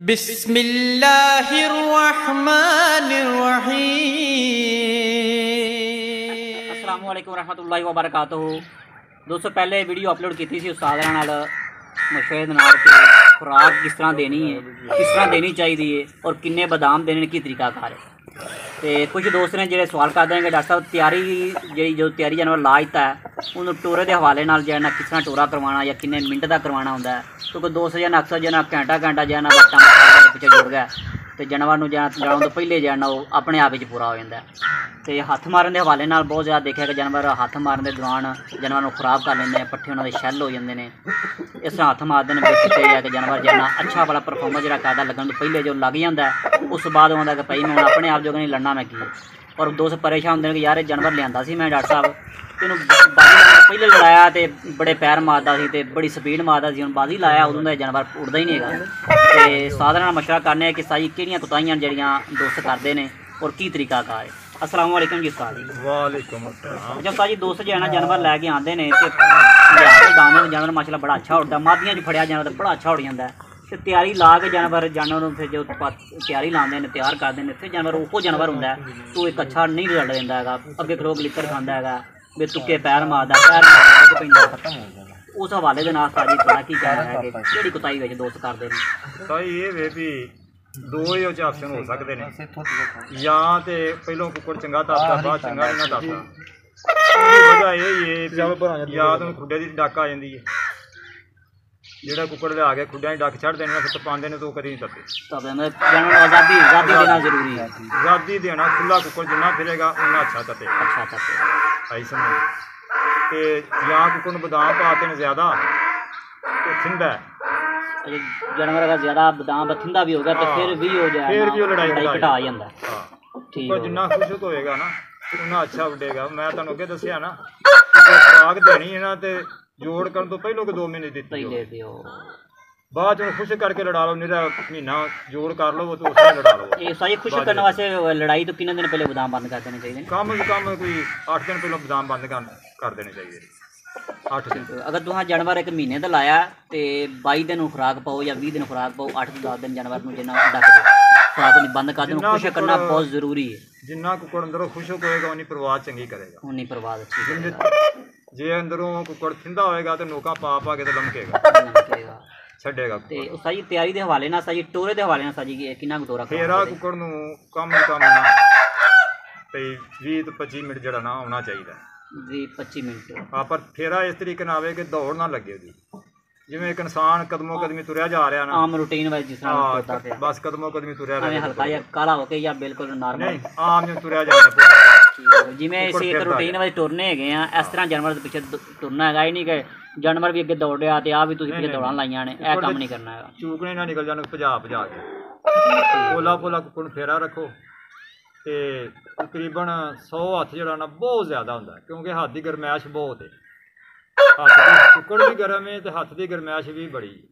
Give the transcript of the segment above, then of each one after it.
बिस्मिल्लाम वरहमतुल्लाहि दोस्तों, पहले वीडियो अपलोड की थी उस्ताद नाल। मुशैद नाल खुराक किस तरह देनी है, किस तरह देनी चाहिए और किन्ने बादाम देने की तरीकाकार है। ਹੈ ਤੇ ਕੁਝ ਦੋਸਤ ਨੇ ਜਿਹੜੇ ਸਵਾਲ ਕਰਦੇ ਨੇ ਕਿ ਡਾਕਟਰ ਸਾਹਿਬ, ਤਿਆਰੀ ਜਿਹੜੀ ਜੋ ਤਿਆਰੀ ਜਾਨਵਰ ਲਾ ਦਿੱਤਾ ਹੈ, ਉਹਨੂੰ ਟੋਰੇ ਦੇ ਹਵਾਲੇ ਨਾਲ ਜਿਹੜਾ ਨਾ ਕਿਸ ਤਰ੍ਹਾਂ ਟੋਰਾ ਕਰਵਾਉਣਾ ਜਾਂ ਕਿੰਨੇ ਮਿੰਟ ਦਾ ਕਰਵਾਉਣਾ ਹੁੰਦਾ ਹੈ, ਕਿਉਂਕਿ ਦੋਸਤ ਜਨ ਅਕਸਰ ਜਨ ਘੰਟਾ ਘੰਟਾ ਜਨ ਵਕਤਾਂ ਪਿੱਛੇ ਜੁੜ ਗਿਆ ਤੇ ਜਾਨਵਰ ਨੂੰ ਜਾਂ ਜਾਣ ਤੋਂ ਪਹਿਲੇ ਜਾਣਾ ਉਹ ਆਪਣੇ ਆਪ ਵਿੱਚ ਪੂਰਾ ਹੋ ਜਾਂਦਾ ਤੇ ਹੱਥ ਮਾਰਨ ਦੇ ਹਵਾਲੇ ਨਾਲ ਬਹੁਤ ਜ਼ਿਆਦਾ ਦੇਖਿਆ ਕਿ ਜਾਨਵਰ ਹੱਥ ਮਾਰਨ ਦੇ ਦੌਰਾਨ ਜਾਨਵਰ ਨੂੰ ਖਰਾਬ ਕਰ ਲੈਂਦੇ ਨੇ, ਪੱਠੇ ਉਹਨਾਂ ਦੇ ਸ਼ੈੱਲ ਹੋ ਜਾਂਦੇ ਨੇ। ਇਸ ਤਰ੍ਹਾਂ ਹੱਥ ਮਾਰਦੇ ਨੇ ਵਿੱਚ ਤੇ ਆ ਕਿ ਜਾਨਵਰ ਜਿਹੜਾ ਅੱਛਾ ਵਾਲਾ ਪਰਫਾਰਮਰ ਜਿਹੜਾ ਕਰਦਾ, ਲੱਗਣ ਤੋਂ ਪਹਿਲੇ ਜੋ ਲੱਗ ਜਾਂਦਾ, ਉਸ ਤੋਂ ਬਾਅਦ ਆਉਂਦਾ ਕਿ ਭਾਈ ਮੈਂ ਹੁਣ ਆਪਣੇ ਆਪ ਜੋਗਾ ਨਹੀਂ ਲੜਨਾ ਮੈਂ ਕੀ। ਔਰ ਦੋਸਤ ਪਰੇਸ਼ਾਨ ਹੁੰਦੇ ਨੇ ਕਿ ਯਾਰ ਇਹ ਜਾਨਵਰ ਲਿਆਂਦਾ ਸੀ ਮੈਂ ਡਾਕਟਰ ਸਾਹਿਬ, ਤੇ ਇਹਨੂੰ ਬਾਜ਼ੀ ਪਹਿਲੇ ਲੜਾਇਆ ਤੇ ਬੜੇ ਪੈਰ ਮਾਰਦਾ ਸੀ ਤੇ ਬੜੀ ਸਪੀਡ ਮਾਰਦਾ ਸੀ, ਹੁਣ ਬਾਜ਼ੀ ਲਾਇਆ, ਉਦੋਂ ਦਾ ਇਹ ਜਾਨਵਰ ਉੱਡਦਾ ਹੀ ਨਹੀਂ ਹੈਗਾ। ਤੇ ਸਾਧਨਾਂ ਨਾਲ ਮਸ਼ਵਰਾ ਕਰਨੇ ਕਿ ਸਾਈ ਕਿਹੜੀਆਂ ਕੁਤਾਈਆਂ ਜਿਹੜੀਆਂ ਦੋਸਤ ਕਰਦੇ ਨੇ, ਔਰ ਕੀ ਤਰੀਕਾ ਕਾਰ ਹੈ। ਅਸਲਾਮ ਵਾਲੇਕਮ ਜੀ ਉਸਤਾਦ ਜੀ ਵਾਲੇਕੁਮ ਅਸਲਾਮ। ਜਦ ਸਾਜੀ ਦੋਸਤ ਜਿਹੜਾ ਨਾ ਜਾਨਵਰ ਲੈ ਕੇ ਆਉਂਦੇ ਨੇ ਤੇ ਲਿਆ ਕੇ ਦਾਣੇ ਨੂੰ ਜਾਨਵਰ ਮਾਸ਼ਾਅੱਲਾ ਬੜਾ ਅੱਛਾ ਉੱਡਦਾ ਮਾਦੀਆਂ 'ਚ ਫੜਿਆ ਜਾਨਵਰ ਬੜਾ ਅੱਛਾ ਉੱਡ ਜਾਂਦਾ। ਹੈ। ਤੇ ਤਿਆਰੀ ਲਾ ਕੇ ਜਾਨਵਰ ਜਾਨਵਰ ਨੂੰ ਫਿਰ ਜੋ ਤਿਆਰੀ ਲਾਉਂਦੇ ਨੇ ਤਿਆਰ ਕਰਦੇ ਨੇ ਤੇ ਜਾਨਵਰ ਉਹ ਜਾਨਵਰ ਹੁੰਦਾ ਹੈ, ਤੋ ਇੱਕ ਅੱਛਾ ਨਹੀਂ ਲੜ ਲੈਂਦਾ ਹੈਗਾ। ਅੱਗੇ ਖਰੋਗ ਲਿੱਕਰ ਖਾਂਦਾ ਹੈਗਾ ਵੀ ਤੁੱਕੇ ਪੈਰ ਮਾਰਦਾ ਪੈਰ ਮਾਰਦਾ ਤੇ ਪੈਂਦਾ। ਖਤਮ ਹੋ ਜਾਂਦਾ। ਉਸ ਹਵਾਲੇ ਦੇ ਨਾਲ ਸਾਜੀ ਬੜਾ ਕੀ ਕਹਿ ਰਿਹਾ ਹੈ ਕਿ ਕਿਹੜੀ ਕੁਤਾਈ ਵਿੱਚ ਦੋਸਤ ਕਰਦੇ ਨੇ। ਤਾਂ ਇਹ ਵੇ ਵੀ ਦੋ ਹੀ ਉਹ 'ਚ ਆਪਸ਼ਨ ਹੋ ਸਕਦੇ ਨੇ। ਜਾਂ ਤੇ ਪਹਿਲੋਂ ਕੁੱਕੜ ਚੰਗਾ ਦੱਸਦਾ ਬਾਅਦ ਚੰਗਾ ਨਹੀਂ ਦੱਸਦਾ। ਵਜ੍ਹਾ ਇਹ ਹੀ ਹੈ ਵੀ ਜਾਂ ਤਾਂ ਖੁੱਡੇ ਦੀ ਡੱਕ ਆ ਜਾਂਦੀ ਹੈ। ਜਿਹੜਾ ਕੁੱਕੜ ਲਿਆ ਕੇ ਖੁੱਡਿਆਂ ਦੀ ਡੱਕ ਛੱਡ ਦੇਣੇ ਨੇ ਫਿਰ ਪਾਉਂਦੇ ਨੇ ਤਾਂ ਉਹ ਕਦੀ ਨਹੀਂ ਤੱਪੇ ਮੈਂ ਆਜ਼ਾਦੀ ਆਜ਼ਾਦੀ ਦੇਣਾ ਜ਼ਰੂਰੀ ਹੈ ਆਜ਼ਾਦੀ ਦੇਣਾ ਖੁੱਲਾ ਕੁੱਕੜ ਜਿੰਨਾ ਫਿਰੇਗਾ ਉਨਾ ਅੱਛਾ ਤੱਪੇ ਅੱਛਾ ਅੱਛਾ ਆਈ ਸਮਝ। ਤੇ ਜਾਂ ਕੁੱਕੜ ਨੂੰ ਬਦਾਮ ਪਾਤੇ ਨੇ ਜ਼ਿਆਦਾ ਤੇ ਥਿੰਦਾ ਜਾਨਵਰ ਅਗਰ ਜ਼ਿਆਦਾ ਬਦਾਮ ਬਥਿੰਦਾ ਵੀ ਹੋਗਾ ਤਾਂ ਫਿਰ ਵੀ ਹੋ ਜਾਏ ਫਿਰ ਵੀ ਉਹ ਲੜਾਈ ਘਟਾ ਘਟਾ ਜਾਂਦਾ। ਠੀਕ ਪਰ ਹੋ ਜਿੰਨਾ ਖੁਸ਼ਕ ਹੋਏਗਾ ਨਾ ਉਨਾ ਅੱਛਾ ਉੱਡੇਗਾ ਮੈਂ ਤੁਹਾਨੂੰ ਅੱਗੇ ਦੱਸਿਆ ਨਾ ਖੁਰਾਕ ਦੇਣੀ ਹੈ ਨਾ ਤੇ ਜੋੜ ਕਰਨ ਤੋਂ ਪਹਿਲੋਂ ਕਿ 2 ਮਹੀਨੇ ਦਿੱਤੀ ਪਹਿਲੇ। ਦਿਓ। ਬਾਅਦ ਚ ਖੁਸ਼ ਕਰਕੇ ਲੜਾ ਲਓ ਨਹੀਂ ਤਾਂ ਮਹੀਨਾ ਜੋੜ ਕਰ ਲਓ ਤੇ ਉਸੇ ਲੜਾ ਲਓ ਇਹ ਸਾਰੀ ਖੁਸ਼ ਕਰਨ ਵਾਸਤੇ ਲੜਾਈ ਤੋਂ ਕਿੰਨੇ ਦਿਨ ਪਹਿਲੇ ਬਦਾਮ ਬੰਦ ਕਰ ਦੇਣੇ ਚਾਹੀਦੇ ਨੇ? ਕੰਮ ਕੰਮ ਕੋਈ 8 ਦਿਨ ਪਹਿਲਾਂ ਬਦਾਮ ਬੰਦ ਕਰ ਕਰ ਦੇਣੇ ਚਾਹੀਦੇ 8 ਦਿਨ। ਅਗਰ ਤੁਸੀਂ ਜਾਨਵਰ ਇੱਕ ਮਹੀਨੇ ਦਾ ਲਾਇਆ ਤੇ 22 ਦਿਨ ਨੂੰ ਖੁਰਾਕ ਪਾਓ ਜਾਂ 20 ਦਿਨ ਖੁਰਾਕ ਪਾਓ 8 ਤੋਂ 10 ਦਿਨ ਜਾਨਵਰ ਨੂੰ ਜਿੰਨਾ ਡੱਕ ਦਿਓ ਖੁਰਾਕ ਨੂੰ ਬੰਦ ਕਰ ਦੇਣਾ ਖੁਸ਼ ਕਰਨਾ ਬਹੁਤ ਜ਼ਰੂਰੀ ਹੈ। ਜਿੰਨਾ ਕੁੱਕੜ ਅੰਦਰੋਂ ਖੁਸ਼ ਹੋਏਗਾ ਉਨੀ ਪਰਵਾਹ ਚੰਗੀ ਕਰੇਗਾ। ਹੁਣ ਨਹੀਂ ਪ੍ਰਵਾਦ ਅੱਛੀ ਜੇ ਅੰਦਰੋਂ ਕੁੱਕੜ ਥਿੰਦਾ ਹੋਏਗਾ ਤੇ ਨੋਕਾ ਪਾ ਪਾ ਕੇ ਤੇ ਲਮਕੇਗਾ। ਛੱਡੇਗਾ ਤੇ ਉਹ ਸਾਜੀ ਤਿਆਰੀ ਦੇ ਹਵਾਲੇ ਨਾਲ ਸਾਜੀ ਟੋਰੇ ਦੇ ਹਵਾਲੇ ਨਾਲ ਸਾਜੀ ਕੀ- ਕਿੰਨਾ ਘਟੋਰਾ ਫੇਰਾ ਕੁੱਕੜ ਨੂੰ ਕੰਮ ਕੰਮ ਨਾ ਤੇ 20 ਤੋਂ 25 ਮਿੰਟ ਜਿਹੜਾ ਨਾ ਆਉਣਾ ਚਾਹੀਦਾ। ਜੀ 25 ਮਿੰਟ। ਆ ਪਰ ਫੇਰਾ ਇਸ ਤਰੀਕੇ ਨਾਲ ਆਵੇ ਕਿ ਦੌੜ ਨਾ ਲੱਗੇ ਉਹਦੀ। ਜਿਵੇਂ ਇੱਕ ਇਨਸਾਨ ਕਦਮੋ ਕਦਮੀ ਤੁਰਿਆ ਜਾ ਰਿਹਾ ਨਾ। ਆਮ ਰੂਟੀਨ ਵਿੱਚ ਜਿਸ ਤਰ੍ਹਾਂ ਹਾਂ, ਪਿਆ। ਬਸ ਕਦਮੋ ਕਦਮੀ ਤੁਰਿਆ ਐਵੇਂ ਰਿਹਾ ਹਲਕਾ ਜਿਹਾ ਕਾਲਾ ਹੋ ਕੇ ਜਾਂ ਬਿਲਕੁਲ ਨਾਰਮਲ ਨਹੀਂ ਆਮ ਜਿਵੇਂ ਤੁਰਿਆ ਜਾਂਦਾ ਪੂਰਾ। ਜਿਵੇਂ ਉੱਪਰ ਅਸੀਂ ਇੱਕ ਫਿਰਦਾ ਰੂਟੀਨ ਵਿੱਚ ਤੁਰਨੇ ਹੈਗੇ ਆ ਇਸ ਤਰ੍ਹਾਂ ਜਾਨਵਰ ਦੇ ਪਿੱਛੇ ਦ- ਤੁਰਨਾ ਹੈਗਾ। ਇਹ ਨਹੀਂ ਕਿ ਜਾਨਵਰ ਵੀ ਅੱਗੇ ਦੌੜ ਰਿਹਾ ਤੇ ਆ ਵੀ ਤੁਸੀਂ ਪਿੱਛੇ ਦੌੜਾਂ ਲਾਈਆਂ ਨੇ। ਇਹ ਕੰਮ ਨਹੀਂ ਕਰਨਾ ਹੈਗਾ। ਚੂਕਣੇ ਨਾ ਨਿਕਲ ਜਾਣ ਭਜਾ ਭਜਾ ਕੇ ਪੋਲਾ ਪੋਲਾ ਕੁੱਕੜ ਨੂੰ ਫੇਰਾ ਰੱਖੋ। ਤੇ ਤਕਰੀਬਨ 100 ਹੱਥ ਜਿਹੜਾ ਨਾ ਬਹੁਤ ਜ਼ਿਆਦਾ ਹੁੰਦਾ ਕਿਉਂਕਿ ਹੱਥ ਦੀ ਗਰਮੈਸ਼ ਬਹੁਤ ਹੈ। ਹੱਥ ਦੀ ਕੁੱਕੜ ਵੀ ਗਰਮ ਹੈ ਤੇ ਹੱਥ ਦੀ ਗਰਮੈਸ਼ ਵੀ ਬੜੀ ਹੈ।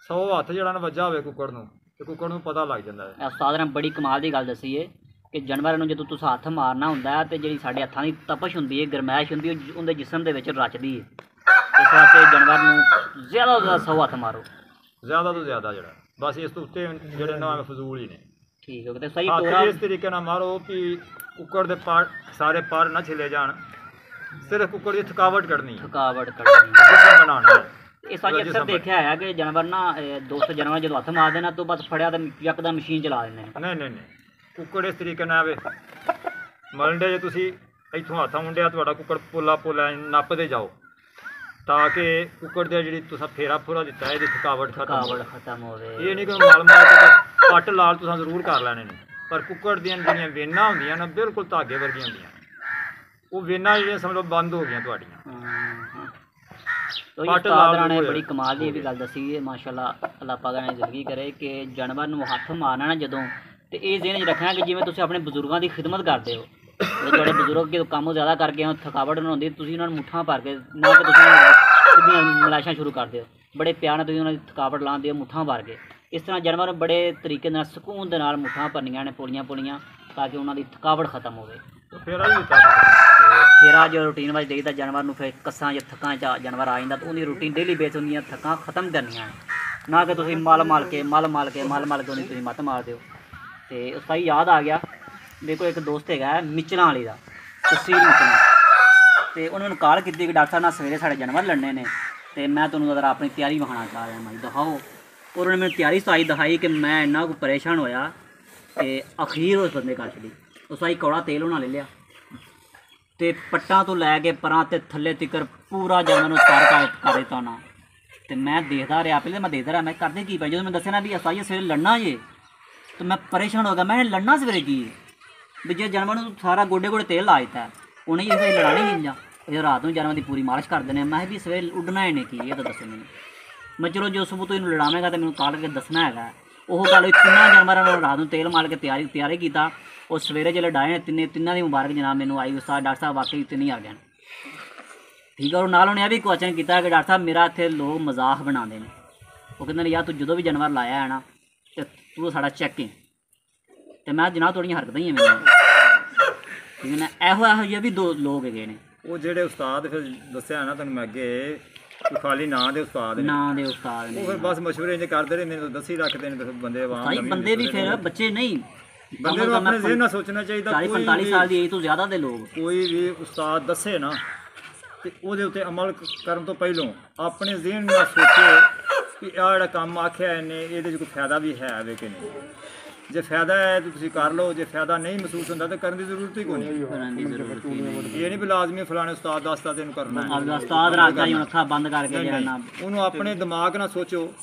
100 ਹੱਥ ਜਿਹੜਾ ਨਾ ਵੱਜਾ ਹੋਵੇ ਕੁੱਕੜ ਨੂੰ ਤੇ ਕੁੱਕੜ ਨੂੰ ਪਤਾ ਲੱਗ ਜਾਂਦਾ ਹੈ। ਉਸਤਾਦ ਨੇ ਬੜੀ ਕਮਾਲ ਦੀ ਗੱਲ ਦੱਸੀ ਏ ਕਿ ਜਾਨਵਰ ਨੂੰ ਜਦੋਂ ਤੁਸੀਂ ਹੱਥ ਮਾਰਨਾ ਹੁੰਦਾ ਹੈ ਤੇ ਜਿਹੜੀ ਸਾਡੇ ਹੱਥਾਂ ਦੀ ਤਪਸ਼ ਹੁੰਦੀ ਹੈ ਗਰਮੈਸ਼ ਹੁੰਦੀ ਹੈ ਉਹਦੇ ਜਿਸਮ ਦੇ ਵਿੱਚ ਰਚਦੀ ਹੈ ਇਸ ਵਾਸਤੇ ਜਾਨਵਰ ਨੂੰ ਜ਼ਿਆਦਾ ਤੋਂ ਜ਼ਿਆਦਾ ਸੌ ਹੱਥ ਮਾਰੋ। ਜ਼ਿਆਦਾ ਤੋਂ ਜ਼ਿਆਦਾ ਜਿਹੜਾ ਬਸ ਇਸ ਤੋਂ ਉੱਤੇ ਜਿਹੜੇ ਨਾ ਐਵੇਂ ਫਜ਼ੂਲ ਹੀ ਨੇ। ਠੀਕ ਹੈ ਤੇ ਸਹੀ ਤੋਰਾ ਇਸ ਤਰੀਕੇ ਨਾਲ ਮਾਰੋ ਕਿ ਕੁੱਕੜ ਦੇ ਪਰ ਸਾਰੇ ਪਰ ਨਾ ਛਿਲੇ ਜਾਣ। ਸਿਰਫ ਕੁੱਕੜ ਦੀ ਥਕਾਵਟ ਕੱਢਣੀ ਹੈ। ਥਕਾਵਟ ਕੱਢਣੀ ਜਿਸਮ ਬਣਾਉਣਾ ਹੈ। ਇਹ ਸਾਜੀ ਅਕਸਰ ਦੇਖਿਆ ਹੈ ਕਿ ਜਾਨਵਰ ਨਾ ਇਹ ਦੋਸਤ ਜਾਨਵਰ ਜਦੋਂ ਹੱਥ ਮਾਰਦੇ ਨਾ ਤੋਂ ਬਸ ਫੜਿਆ ਤਾਂ ਯਕਦਮ ਮਸ਼ੀਨ ਚਲਾ ਦਿੰਦੇ ਨੇ। ਨਹੀਂ ਨਹੀਂ ਨਹੀਂ। ਕੁੱਕੜ ਇਸ ਤਰੀਕੇ ਨਾਲ ਆਵੇ। ਮਲਡੇ ਜੇ ਤੁਸੀਂ ਇੱਥੋਂ ਹੱਥਾਂ ਮੁੰਡਿਆ ਤੁਹਾਡਾ ਕੁੱਕੜ ਪੋਲਾ ਪੋਲਾ ਨੱਪਦੇ ਜਾਓ। ਤਾਂ ਕਿ ਕੁੱਕੜ ਦੇ ਜਿਹੜੀ ਤੁਸੀਂ ਫੇਰਾ ਫੂਰਾ ਦਿੱਤਾ ਇਹਦੀ ਥਕਾਵਟ ਖਤਮ ਹੋਵੇ। ਥਕਾਵਟ ਖਤਮ ਹੋਵੇ। ਇਹ ਨਹੀਂ ਕਿ ਮਲ ਮਾਰ ਕੇ ਪੱਟ ਲਾਲ ਤੁਸੀਂ ਜ਼ਰੂਰ ਕਰ ਲੈਣੇ ਨੇ। ਪਰ ਕੁੱਕੜ ਦੀਆਂ ਜਿਹੜੀਆਂ ਵੇਨਾਂ ਹੁੰਦੀਆਂ ਨਾ ਬਿਲਕੁਲ ਧਾਗੇ ਵਰਗੀਆਂ ਹੁੰਦੀਆਂ ਉਹ ਵੇਨਾਂ ਜਿਹੜੀਆਂ ਸਮਝ ਲਓ ਬੰਦ ਹੋ ਗਈਆਂ ਤੁਹਾਡੀਆਂ। ਪੱਟ ਲਾਲ ਨੇ। ਬੜੀ ਕਮਾਲ ਦੀ ਇਹ ਵੀ ਗੱਲ ਦੱਸੀ ਹੈ ਮਾਸ਼ਾਅੱਲਾ ਅੱਲਾਹ ਪਾਕ ਨੇ ਜ਼ਿੰਦਗੀ ਕਰੇ ਕਿ ਜਾਨਵਰ ਨੂੰ ਹੱਥ ਮਾਰਨਾ ਨਾ ਜਦੋਂ ਤੇ ਇਹ ਜ਼ਿਹਨ 'ਚ ਰੱਖਣਾ ਕਿ ਜਿਵੇਂ ਤੁਸੀਂ ਆਪਣੇ ਬਜ਼ੁਰਗਾਂ ਦੀ ਖਿਦਮਤ ਕਰਦੇ ਹੋ। ਜੇ ਤੁਹਾਡੇ ਬਜ਼ੁਰਗ ਜਦੋਂ ਕੰਮ ਜ਼ਿਆਦਾ ਕਰਕੇ ਆਉਂ ਥਕਾਵਟ ਨੂੰ ਹੁੰਦੀ ਤੁਸੀਂ ਉਹਨਾਂ ਨੂੰ ਮੁੱਠਾਂ ਭਰ ਕੇ ਨਾ ਕਿ ਤੁਸੀਂ ਸਿੱਧੀਆਂ ਮਲਾਸ਼ਾਂ ਸ਼ੁਰੂ ਕਰਦੇ ਹੋ ਬੜੇ ਪਿਆਰ ਨਾਲ ਤੁਸੀਂ ਉਹਨਾਂ ਦੀ ਥਕਾਵਟ ਲਾਉਂਦੇ ਹੋ ਮੁੱਠਾਂ ਭਰ ਕੇ। ਇਸ ਤਰ੍ਹਾਂ ਜਾਨਵਰ ਨੂੰ ਬੜੇ ਤਰੀਕੇ ਨਾਲ ਸਕੂਨ ਦੇ ਨਾਲ ਮੁੱਠਾਂ ਭਰਨੀਆਂ ਨੇ ਪੋਲੀਆਂ ਪੋਲੀਆਂ ਤਾਂ ਕਿ ਉਹਨਾਂ ਦੀ ਥਕਾਵਟ ਖਤਮ ਹੋਵੇ। ਫੇਰਾ। ਤੇ ਫਿਰ ਜੋ ਰੂਟੀਨ ਵਿੱਚ ਦੇਈਦਾ ਜਾਨਵਰ ਨੂੰ ਫਿਰ ਕੱਸਾਂ ਜਾਂ ਥੱਕਾਂ ਚ ਜਾਨਵਰ ਆ ਜਾਂਦਾ ਤਾਂ ਉਹਦੀ ਰੂਟੀਨ ਡੇਲੀ ਬੇਸ ਹੁੰਦੀਆਂ ਥੱਕਾਂ ਖਤਮ ਕਰਨੀਆਂ ਨਾ। ਕਿ ਤੁਸੀਂ ਮਲ ਮਲ ਕੇ ਮਲ ਮਲ ਕੇ ਮਲ ਮਲ ਕੇ ਉਹਨੂੰ ਤੁਸੀਂ ਮੱਤ ਮਾਰ ਦਿਓ। ਤੇ ਉਸ ਹੀ ਯਾਦ ਆ ਗਿਆ ਮੇਰੇ ਕੋਲ ਇੱਕ ਦੋਸਤ ਹੈਗਾ ਮਿਚਲਾਂ ਵਾਲੀ ਦਾ ਤਸਵੀਰ ਮਿਚਲਾਂ। ਤੇ ਉਹਨਾਂ ਮੈਨੂੰ ਕਾਲ ਕੀਤੀ ਕਿ ਡਾਕਟਰ ਸਾਹਿਬ ਨਾਲ ਸਵੇਰੇ ਸਾਡੇ ਜਾਨਵਰ ਲੜਨੇ ਨੇ ਤੇ ਮੈਂ ਤੁਹਾਨੂੰ ਜ਼ਰਾ ਆਪਣੀ ਤਿਆਰੀ ਵਿਖਾਉਣਾ ਚਾਹ ਰਿਹਾ ਮੈਂ ਦਿਖਾਓ। ਔਰ ਉਹਨੇ ਮੈਨੂੰ ਤਿਆਰੀ ਸਾਈ ਦਿਖਾਈ ਕਿ ਮੈਂ ਇੰਨਾ ਕੁ ਪਰੇਸ਼ਾਨ ਹੋਇਆ ਤੇ ਅਖੀਰ ਉਸ ਬੰਦੇ ਕਰ ਛੱਡੀ। ਉਸ ਆਈ ਕੌੜਾ ਤੇਲ ਉਹਨਾਂ ਲੈ ਲਿਆ। ਤੇ ਪੱਟਾਂ ਤੋਂ ਲੈ ਕੇ ਪਰਾਂ ਤੇ ਥੱਲੇ ਤਿੱਕਰ ਪੂਰਾ ਜਾਨਵਰ ਨੂੰ ਸਰ ਕਰ ਕਰ ਦਿੱਤਾ ਨਾ ਤੇ ਮੈਂ ਦੇਖਦਾ ਰਿਹਾ, ਪਹਿਲੇ ਮੈਂ ਦੇਖਦਾ ਰਿਹਾ, ਮੈਂ ਕਰਦੇ ਕੀ ਪਈ ਜਦੋਂ ਮੈਂ ਦੱਸਿਆ ਨਾ ਵੀ ਅਸਾਈ ਸਵੇਰੇ ਲੜਨਾ ਜੇ, ਤੇ ਮੈਂ ਪਰੇਸ਼ਾਨ ਹੋ ਗਿਆ। ਮੈਂ ਲੜਨਾ ਸਵੇਰੇ ਕੀ ਵੀ ਜੇ ਜਾਨਵਰ ਨੂੰ ਸਾਰਾ ਗੋਡੇ ਗੋਡੇ ਤੇਲ ਲਾ ਦਿੱਤਾ ਉਹਨੇ ਹੀ ਇਹ ਲੜਾਣੀ ਨਹੀਂ ਜਾਂ। ਇਹ ਰਾਤ ਨੂੰ ਜਾਨਵਰ ਦੀ ਪੂਰੀ ਮਾਲਿਸ਼ ਕਰ ਦਿੰਦੇ ਮੈਂ ਕਿਹਾ ਵੀ ਸਵੇਰੇ ਉੱਡਣਾ ਇਹਨੇ ਕੀ, ਇਹ ਤਾਂ ਦੱਸੋ ਮੈਨੂੰ। ਮੈਂ ਚਲੋ ਜੋ ਸਬੂਤ ਇਹਨੂੰ ਲੜਾਵੇਂਗਾ ਤਾਂ ਮੈਨੂੰ ਕਾਲ ਕੇ ਦੱਸਣਾ ਹੈਗਾ। ਉਹ ਗੱਲ ਹੋਈ ਤਿੰਨਾਂ ਜਾਨਵਰਾਂ ਨੂੰ ਰਾਤ ਨੂੰ ਤੇਲ ਮਾਰ ਕੇ ਤਿਆਰੀ ਤਿਆਰੀ ਕੀਤਾ। ਉਹ ਸਵੇਰੇ ਜਿਹੜੇ ਡਾਏ ਨੇ ਤਿੰਨੇ, ਤਿੰਨਾਂ ਦੀ ਮੁਬਾਰਕ ਜਨਾਬ ਮੈਨੂੰ ਆਈ। ਉਸਤਾਦ ਡਾਕਟਰ ਸਾਹਿਬ ਵਾਕਈ ਤਿੰਨ ਆ ਗਏ। ਨੇ। ਠੀਕ ਹੈ ਔਰ ਨਾਲ ਉਹਨੇ ਇਹ ਵੀ ਕੁਐਸਚਨ ਕੀਤਾ ਕਿ ਡਾਕਟਰ ਸਾਹਿਬ, ਮੇਰਾ ਇੱਥੇ ਲੋਕ ਮਜ਼ਾਕ ਬਣਾਉਂਦੇ ਨੇ। ਉਹ ਕਹਿੰਦੇ ਨੇ, ਯਾਰ ਤੂੰ ਜਦੋਂ ਵੀ ਜਾਨਵਰ ਲਾਇਆ ਹੈ ਨਾ, ਤੇ ਤੂੰ ਸਾਡਾ ਚੈੱਕ ਹੈ ਤੇ ਮੈਂ ਜਨਾਬ, ਤੁਹਾਡੀਆਂ ਹਰਕਤਾਂ ਹੀ ਐਵੇਂ ਠੀਕ ਹੈ ਨਾ ਇਹੋ ਇਹੋ ਜਿਹੇ ਵੀ ਦੋ ਲੋਕ ਹੈਗੇ ਨੇ। ਉਹ ਜਿਹੜੇ ਉਸਤਾਦ ਫਿਰ ਦੱਸਿਆ ਨਾ ਤੁਹਾਨੂੰ ਮੈਂ ਅੱਗੇ ਕਿ ਖਾਲੀ ਨਾਂ ਦੇ ਉਸਤਾਦ ਨੇ। ਨਾਂ ਦੇ ਉਸਤਾਦ ਉਹ ਨੇ ਫਿਰ ਬਸ ਮਸ਼ਵਰੇ ਇੰਜ ਕਰਦੇ ਰਹੇ ਮੈਨੂੰ ਦੱਸੀ ਰੱਖਦੇ ਨੇ ਫਿਰ ਬੰਦੇ ਆਵਾਮ ਨਵੀਂ ਬੰਦੇ ਵੀ ਨਿਕਲਦੇ ਫਿਰ। ਬੱਚੇ ਨਹੀਂ। ਬੰਦੇ ਨੂੰ ਆਪਣੇ ਜ਼ਿਹਨ ਨਾਲ ਸੋਚਣਾ ਚਾਹੀਦਾ 40 ਕੋਈ 45 ਵੀ- ਸਾਲ ਦੀ ਏਜ ਤੋਂ ਜ਼ਿਆਦਾ ਦੇ ਲੋਕ। ਕੋਈ ਵੀ ਉਸਤਾਦ ਦੱਸੇ ਨਾ ਤੇ ਉਹਦੇ ਉੱਤੇ ਅਮਲ ਕ- ਕਰਨ ਤੋਂ ਪਹਿਲਾਂ ਆਪਣੇ ਜ਼ਿਹਨ ਨਾਲ ਸੋਚੋ ਕਿ ਆਹ ਜਿਹੜਾ ਕੰਮ ਆਖਿਆ ਇਹਨੇ ਇਹਦੇ 'ਚ ਕੋਈ ਫਾਇਦਾ ਵੀ ਹੈ ਵੇ ਕਿ ਨਹੀਂ। ਜੇ ਫਾਇਦਾ ਹੈ ਤਾਂ ਤੁਸੀਂ ਕਰ ਲਓ ਜੇ ਫਾਇਦਾ ਨਹੀਂ ਮਹਿਸੂਸ ਹੁੰਦਾ ਤਾਂ ਕਰਨ ਦੀ ਜ਼ਰੂਰਤ ਹੀ ਕੋਈ ਨਹੀਂ। ਕਰਨ ਦੀ ਜ਼ਰੂਰਤ ਹੀ ਨਹੀਂ। ਇਹ ਨਹੀਂ ਵੀ ਲਾਜ਼ਮੀ ਫਲਾਣੇ ਉਸਤਾਦ ਦੱਸਦਾ ਤੈਨੂੰ ਕਰਨਾ ਹੈ। ਆਪਦਾ ਉਸਤਾਦ ਰੱਖਦਾ ਹੀ ਅੱਖਾਂ ਬੰਦ ਕਰਕੇ ਜਿਹੜਾ। ਨਾ ਉਹਨੂੰ ਆਪਣੇ ਦਿਮਾਗ ਨਾਲ ਸੋਚੋ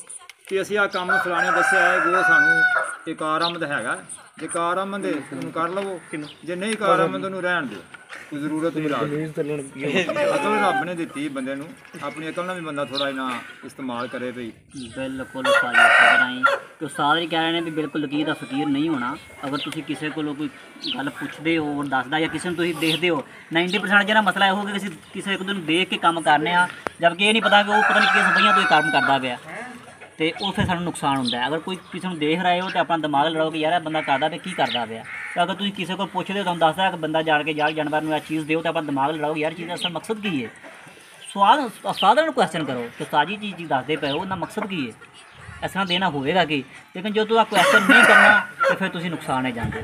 ਕਿ ਅਸੀਂ ਆ ਕੰਮ ਫਲਾਣੇ ਦੱਸਿਆ ਹੈ ਉਹ ਸਾਨੂੰ ਇਹ ਕਾਰਾਮਦ ਹੈਗਾ। ਜੇ ਕਾਰਾਮਦ ਹੈ ਉਹਨੂੰ ਕਰ ਲਵੋ। ਜੇ ਨਹੀਂ ਕਾਰਾਮਦ ਉਹਨੂੰ ਰਹਿਣ ਦਿਓ। ਕੋਈ ਜ਼ਰੂਰਤ ਨਹੀਂ ਲਾਜ਼ਮੀ ਅਕਲ ਰੱਬ ਨੇ ਦਿੱਤੀ ਬੰਦੇ ਨੂੰ। ਆਪਣੀ ਅਕਲ ਨਾਲ ਵੀ ਬੰਦਾ ਥੋੜਾ ਇਹਨਾਂ ਇਸਤੇਮਾਲ ਕਰੇ ਭਈ ਬਿਲਕੁਲ ਸਾਜੀ ਸਗਰਾਈ ਕਿ ਉਸਤਾਦ ਜੀ ਕਹਿ ਰਹੇ ਨੇ ਵੀ ਬਿਲਕੁਲ ਲਕੀਰ ਦਾ ਫਕੀਰ ਨਹੀਂ ਹੋਣਾ। ਅਗਰ ਤੁਸੀਂ ਕਿਸੇ ਕੋਲੋਂ ਕੋਈ ਗੱਲ ਪੁੱਛਦੇ ਹੋ ਔਰ ਦੱਸਦਾ ਜਾਂ ਕਿਸੇ ਨੂੰ ਤੁਸੀਂ ਦੇਖਦੇ ਹੋ 90% ਜਿਹੜਾ ਮਸਲਾ ਇਹੋ ਕਿ ਅਸੀਂ ਕਿਸੇ ਇੱਕ ਦੂਜੇ ਨੂੰ ਦੇਖ ਕੇ ਕੰਮ ਕਰਨੇ ਆ ਜਦਕਿ ਇਹ ਨਹੀਂ ਪਤਾ ਕਿ ਉਹ ਪਤਾ ਨਹੀਂ ਕਿਸ ਸਦੀਆਂ ਤੋਂ ਇਹ ਕੰਮ ਕਰਦਾ ਪਿਆ। ਤੇ ਉਹ ਫਿਰ ਸਾਨੂੰ ਨੁਕਸਾਨ ਹੁੰਦਾ ਹੈ। ਅਗਰ ਕੋਈ ਕਿਸੇ ਨੂੰ ਦੇਖ ਰਹੇ ਹੋ ਤੇ ਆਪਣਾ ਦਿਮਾਗ ਲੜਾਓ ਕਿ ਯਾਰ ਇਹ ਬੰਦਾ ਕਰਦਾ ਤੇ ਕੀ ਕਰਦਾ ਪਿਆ। ਤੇ ਅਗਰ ਤੁਸੀਂ ਕਿਸੇ ਕੋਲ ਪੁੱਛਦੇ ਹੋ, ਤੁਹਾਨੂੰ ਦੱਸਦਾ ਕਿ ਬੰਦਾ ਜਾਣ ਕੇ ਜਾਲ ਜਾਨਵਰ ਨੂੰ ਇਹ ਚੀਜ਼ ਦਿਓ ਤਾਂ ਆਪਣਾ ਦਿਮਾਗ ਲੜਾਓ ਯਾਰ ਚੀਜ਼ ਦਾ ਅਸਲ ਮਕਸਦ ਕੀ ਹੈ? ਸਵਾਲ ਉਸਤਾਦ ਨੂੰ ਕੁਐਸਚਨ ਕਰੋ ਕਿ ਸਾਜੀ ਚੀਜ਼ ਜੀ ਦੱਸਦੇ ਪਏ ਹੋ, ਉਹਦਾ ਮਕਸਦ ਕੀ ਹੈ? ਇਸ ਤਰ੍ਹਾਂ ਦੇਣਾ ਹੋਵੇਗਾ ਕਿ, ਲੇਕਿਨ ਜੋ ਤੁਸੀਂ ਕੁਐਸਚਨ ਨਹੀਂ ਕਰਨਾ, ਤੇ ਫਿਰ ਤੁਸੀਂ ਨੁਕਸਾਨ ਹੈ ਜਾਂਦੇ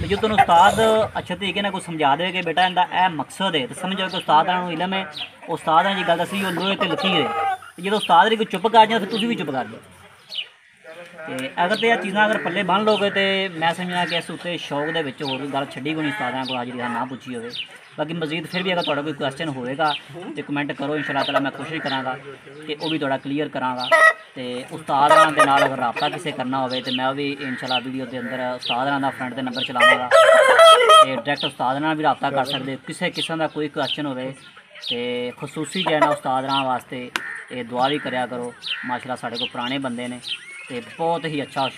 ਤੇ ਜੋ ਤੁਹਾਨੂੰ ਉਸਤਾਦ ਅੱਛੇ ਤਰੀਕੇ ਨਾਲ ਕੋਈ ਸਮਝਾ ਦੇਵੇ ਕਿ ਬੇਟਾ ਇਹਦਾ ਇਹ ਮਕਸਦ ਹੈ, ਤੇ ਸਮਝੋ ਕਿ ਉਸਤਾਦਾਂ ਨੂੰ ਇਲਮ ਹੈ, ਉਸਤਾਦਾਂ ਦੀ ਗੱਲ ਦੱਸੀ, ਉਹ ਲੋਹੇ ਤੇ ਲਕੀਰ ਹੈ। ਜਦੋਂ ਉਸਤਾਦ ਦੀ ਕੋਈ ਚੁੱਪ ਕਰ ਜਾਂਦਾ ਫਿਰ ਤੁਸੀਂ ਵੀ ਚੁੱਪ ਕਰ ਜਾਓ। ਤੇ ਅਗਰ ਤੇ ਇਹ ਚੀਜ਼ਾਂ ਅਗਰ ਪੱਲੇ ਬੰਨ ਲੋਗੇ ਤੇ ਮੈਂ ਸਮਝਣਾ ਕਿ ਇਸ ਉੱਤੇ ਸ਼ੌਕ ਦੇ ਵਿੱਚ ਹੋਰ ਕੋਈ ਗੱਲ ਛੱਡੀ ਕੋਈ ਨਹੀਂ ਉਸਤਾਦਾਂ ਕੋਲ ਜਿਹੜੀ ਨਾ ਪੁੱਛੀ ਹੋਵੇ। ਬਾਕੀ ਮਜ਼ੀਦ ਫਿਰ ਵੀ ਅਗਰ ਤੁਹਾਡਾ ਕੋਈ ਕੁਐਸਚਨ ਹੋਵੇਗਾ ਤੇ ਕਮੈਂਟ ਕਰੋ ਇਨਸ਼ਾਅੱਲਾ ਤਾਲਾ, ਮੈਂ ਕੋਸ਼ਿਸ਼ ਕਰਾਂਗਾ ਕਿ ਉਹ ਵੀ ਤੁਹਾਡਾ ਕਲੀਅਰ ਕਰਾਂਗਾ ਤੇ ਉਸਤਾਦਾਂ ਦੇ ਨਾਲ ਅਗਰ ਰਾਬਤਾ ਕਿਸੇ ਕਰਨਾ ਹੋਵੇ ਤੇ ਮੈਂ ਉਹ ਵੀ ਇਨਸ਼ਾਅੱਲਾ ਵੀਡੀਓ ਦੇ ਅੰਦਰ ਉਸਤਾਦਾਂ ਦਾ ਫਰੈਂਡ ਦੇ ਨੰਬਰ ਚਲਾਵਾਂਗਾ। ਤੇ ਡਾਇਰੈਕਟ ਉਸਤਾਦ ਨਾਲ ਵੀ ਰਾਬਤਾ ਕਰ ਸਕਦੇ ਕਿਸੇ ਕਿਸਮ ਦਾ ਕੋਈ ਕੁਐਸਚਨ ਹੋਵੇ ਤੇ ਖਸੂਸੀ ਜੈਨਾ ਉਸਤਾਦਾਂ ਵਾਸਤੇ ਇਹ ਦੁਆ ਵੀ ਕਰਿਆ ਕਰੋ। ਮਾਸ਼ਾਅੱਲਾ ਸਾਡੇ ਕੋਲ ਪੁਰਾਣੇ ਬੰਦੇ ਨੇ। ਤੇ ਬਹੁਤ ਹੀ ਅੱਛਾ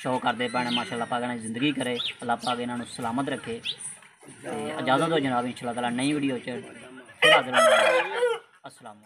ਸ਼ੋਅ ਕਰਦੇ ਪਏ ਨੇ ਮਾਸ਼ਾਅੱਲਾ ਪਾਕ ਇਹਨਾਂ ਦੀ ਜ਼ਿੰਦਗੀ ਕਰੇ ਅੱਲਾਹ ਪਾਕ ਇਹਨਾਂ ਨੂੰ ਸਲਾਮਤ ਰੱਖੇ। ਤੇ ਇਜਾਜ਼ਤ ਦਿਓ ਜਨਾਬ, ਇਨਸ਼ਾਅੱਲਾ ਤਾਲਾ ਨਈ ਵੀਡੀਓ ਚ। ਫਿਰ ਹਾਜ਼ਰ ਹੋਵਾਂਗੇ। ਅਸਲਾਮ